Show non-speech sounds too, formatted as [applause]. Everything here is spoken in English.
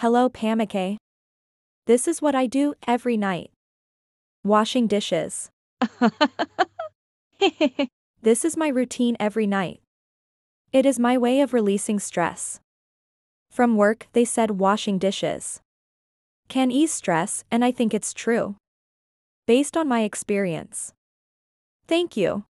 Hello Pamakay. This is what I do every night. Washing dishes. [laughs] This is my routine every night. It is my way of releasing stress. From work, they said washing dishes can ease stress, and I think it's true. Based on my experience. Thank you.